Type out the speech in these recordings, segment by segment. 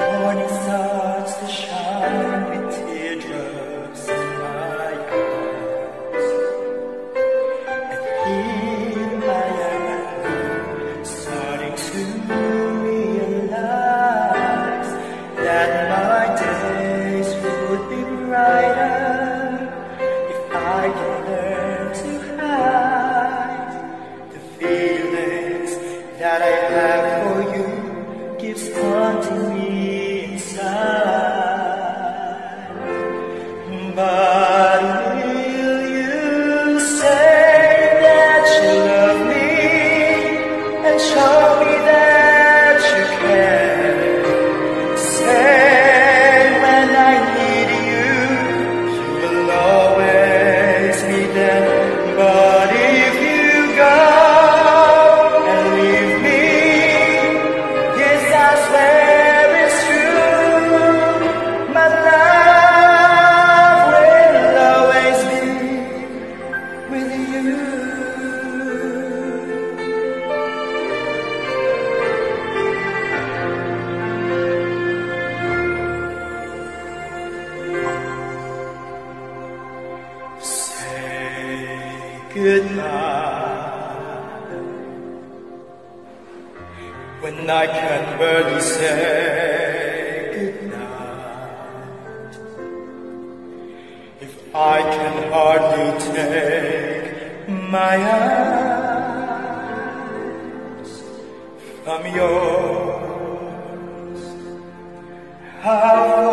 morning starts to shine. Amen. when I can barely say goodnight. If I can hardly take my eyes from yours, how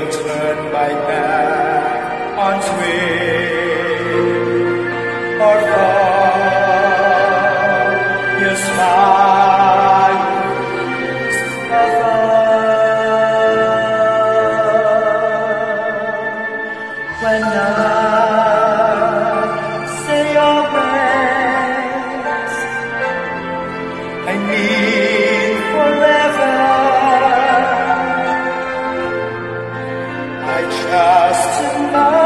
to turn my back on swim or fall. Your smiles above. just tonight.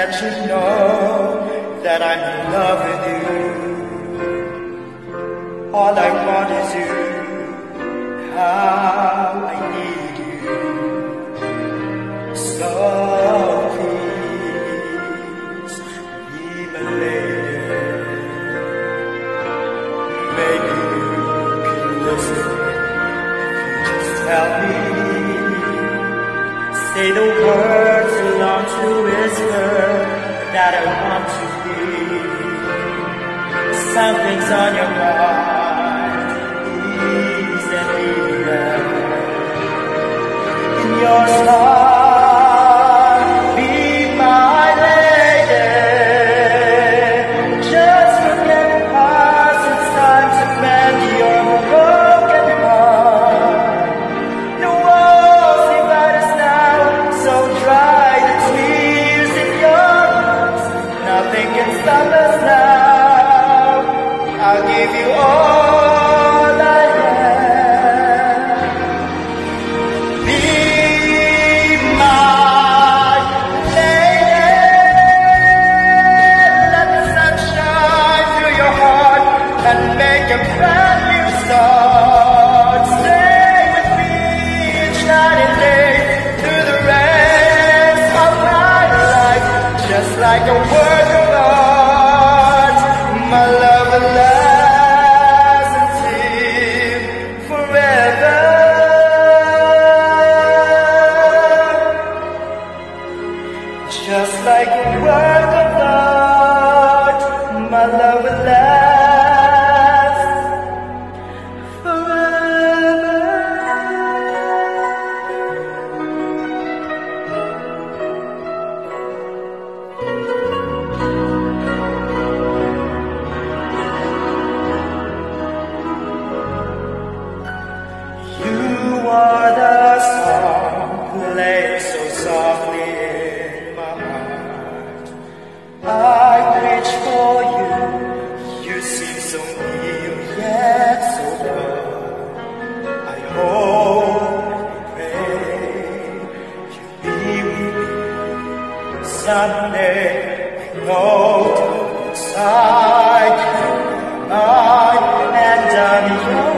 that you know that I'm in love with you. All I want is you. Ah. 加油！make a brand new start. Stay with me night and day through the rest of my life, just like a word. Someday. I know inside you are and yours.